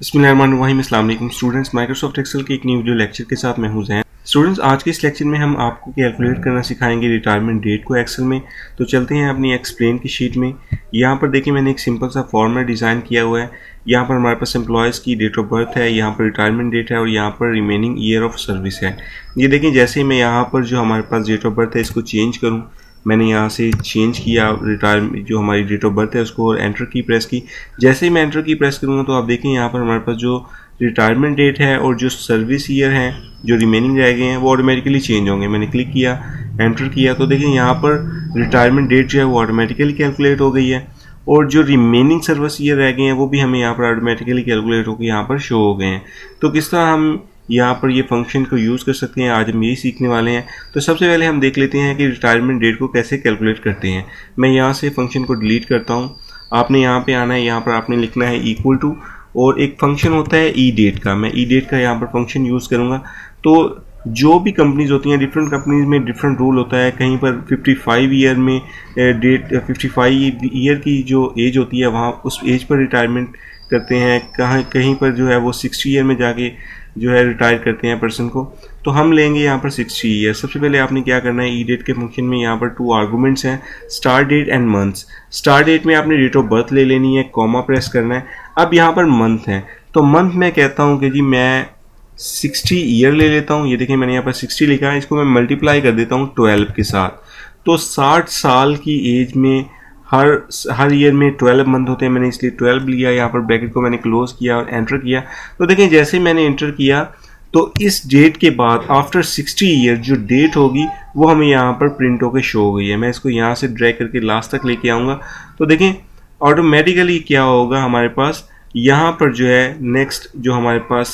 बसमीम students, Microsoft Excel के एक न्यू वीडियो लेक्चर के साथ मैं हूँ जैन। स्टूडेंट्स, आज के इस लेक्चर में हम आपको कैलकुलेट करना सिखाएँगे रिटायरमेंट डेट को एक्सेल में। तो चलते हैं अपनी एक्सप्लेन की शीट में। यहाँ पर देखिए मैंने एक सिंपल सा फॉर्मेट डिज़ाइन किया हुआ है। यहाँ पर हमारे पास एम्प्लॉयज़ की डेट ऑफ़ बर्थ है, यहाँ पर रिटायरमेंट डेट है और यहाँ पर रिमेनिंग ईयर ऑफ़ सर्विस है। ये देखें जैसे ही मैं यहाँ पर जो हमारे पास डेट ऑफ़ बर्थ है, इसको चेंज करूँ। मैंने यहाँ से चेंज किया रिटायर जो हमारी डेट ऑफ़ बर्थ है, उसको और एंटर की प्रेस की। जैसे ही मैं एंटर की प्रेस करूँगा तो आप देखें यहाँ पर हमारे पास जो रिटायरमेंट डेट है और जो सर्विस ईयर है, जो रिमेनिंग रह गए हैं, वो ऑटोमेटिकली चेंज होंगे। मैंने क्लिक किया एंटर किया तो देखें यहाँ पर रिटायरमेंट डेट जो है, वो ऑटोमेटिकली कैलकुलेट हो गई है। और जो रिमेनिंग सर्विस ईयर रह गए हैं, वो भी हमें यहाँ पर ऑटोमेटिकली कैलकुलेट होकर यहाँ पर शो हो गए हैं। तो किस तरह हम यहाँ पर ये फ़ंक्शन को यूज़ कर सकते हैं, आज हम यही सीखने वाले हैं। तो सबसे पहले हम देख लेते हैं कि रिटायरमेंट डेट को कैसे कैलकुलेट करते हैं। मैं यहाँ से फ़ंक्शन को डिलीट करता हूँ। आपने यहाँ पे आना है, यहाँ पर आपने लिखना है इक्वल टू और एक फ़ंक्शन होता है ई डेट का। मैं ई डेट का यहाँ पर फ़ंक्शन यूज़ करूँगा। तो जो भी कंपनीज़ होती हैं डिफरेंट कंपनीज़ में डिफरेंट रूल होता है। कहीं पर 55 ईयर में डेट 55 ईयर की जो एज होती है, वहाँ उस एज पर रिटायरमेंट करते हैं। कहाँ, कहीं पर जो है वो 60 ईयर में जाके जो है रिटायर करते हैं पर्सन को तो हम लेंगे यहाँ पर सिक्सटी ईयर सबसे पहले आपने क्या करना है ई डेट के फ़ंक्शन में यहाँ पर टू आर्गूमेंट्स हैं start date and months start date में आपने डेट ऑफ़ बर्थ ले लेनी है कॉमा प्रेस करना है। अब यहाँ पर मंथ है तो मंथ मैं कहता हूँ कि जी मैं सिक्सटी ईयर ले लेता हूँ। ये देखिए मैंने यहाँ पर सिक्सटी लिखा है, इसको मैं मल्टीप्लाई कर देता हूँ ट्वेल्व के साथ। तो साठ साल की एज में हर हर ईयर में ट्वेल्व मंथ होते हैं, मैंने इसलिए ट्वेल्व लिया, यहाँ पर ब्रैकेट को मैंने क्लोज किया और एंटर किया। तो देखें, जैसे मैंने एंटर किया तो इस डेट के बाद आफ्टर सिक्सटी ईयर जो डेट होगी, वो हमें यहाँ पर प्रिंट होकर शो हो गई है। मैं इसको यहाँ से ड्रैग करके लास्ट तक लेके आऊँगा। तो देखें ऑटोमेटिकली क्या होगा हमारे पास? यहाँ पर जो है नेक्स्ट जो हमारे पास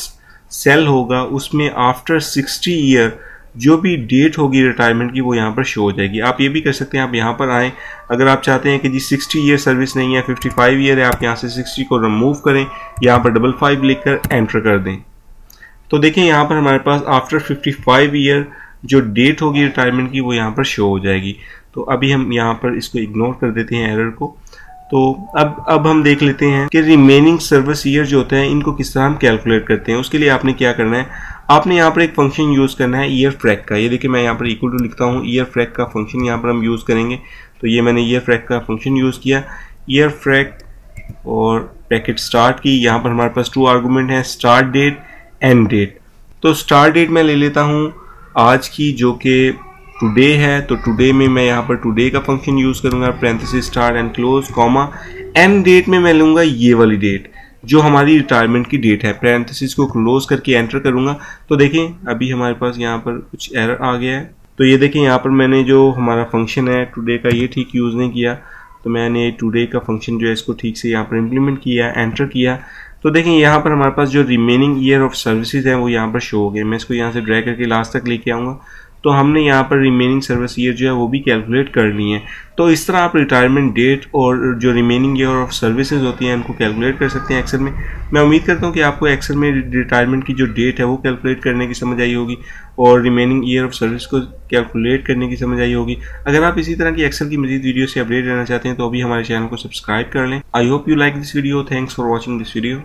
सेल होगा, उसमें आफ्टर सिक्सटी ईयर जो भी डेट होगी रिटायरमेंट की, वो यहाँ पर शो हो जाएगी। आप ये भी कर सकते हैं, आप यहाँ पर आएँ। अगर आप चाहते हैं कि जी 60 ईयर सर्विस नहीं है 55 ईयर है, आप यहाँ से 60 को रिमूव करें, यहाँ पर डबल फाइव लिख कर एंटर कर दें। तो देखें यहाँ पर हमारे पास आफ्टर 55 ईयर जो डेट होगी रिटायरमेंट की, वो यहाँ पर शो हो जाएगी। तो अभी हम यहाँ पर इसको इग्नोर कर देते हैं एरर को। तो अब अब हम देख लेते हैं कि रिमेनिंग सर्विस ईयर जो होते हैं, इनको किस तरह हम कैलकुलेट करते हैं। उसके लिए आपने क्या करना है? आपने यहाँ पर एक फ़ंक्शन यूज़ करना है ईयर फ्रैक का। ये देखिए, मैं यहाँ पर इक्वल टू लिखता हूँ ईयर फ्रैक का फ़ंक्शन यहाँ पर हम यूज़ करेंगे। तो ये मैंने ईयर फ्रैक का फ़ंक्शन यूज़ किया। ईयर फ्रैक और पैकेट स्टार्ट की। यहाँ पर हमारे पास टू आर्गूमेंट है स्टार्ट डेट एंड डेट तो स्टार्ट डेट मैं ले लेता हूँ आज की, जो कि टुडे है। तो टुडे में मैं यहाँ पर टुडे का फ़ंक्शन यूज़ करूँगा parenthesis start and close comma end date में मैं लूँगा ये वाली डेट जो हमारी रिटायरमेंट की डेट है। प्रेंथिस को क्लोज करके एंटर करूँगा। तो देखें, अभी हमारे पास यहाँ पर कुछ एरर आ गया है। तो ये देखें, यहाँ पर मैंने जो हमारा फ़ंक्शन है टुडे का ये ठीक यूज़ नहीं किया। तो मैंने टुडे का फ़ंक्शन जो है, इसको ठीक से यहाँ पर इम्प्लीमेंट किया एंटर किया। तो देखें, यहाँ पर हमारे पास जो रिमेनिंग ईयर ऑफ़ सर्विसेज़ हैं, वो यहाँ पर शो हो गए। मैं इसको यहाँ से ड्रैग करके लास्ट तक लेके आऊँगा। तो हमने यहाँ पर रिमेनिंग सर्विस ईयर जो है वो भी कैलकुलेट कर ली है। तो इस तरह आप रिटायरमेंट डेट और जो रिमेनिंग ईयर ऑफ़ सर्विसेज़ होती हैं उनको कैलकुलेट कर सकते हैं एक्सेल में। मैं उम्मीद करता हूँ कि आपको एक्सेल में रिटायरमेंट की जो डेट है वो कैलकुलेट करने की समझ आई होगी और रिमेनिंग ईयर ऑफ़ सर्विस को कैलकुलेट करने की समझ आई होगी। अगर आप इसी तरह की एक्सेल की मजीद वीडियो से अपडेट रहना चाहते हैं तो अभी हमारे चैनल को सब्सक्राइब कर लें। I hope you like this video thanks for watching this video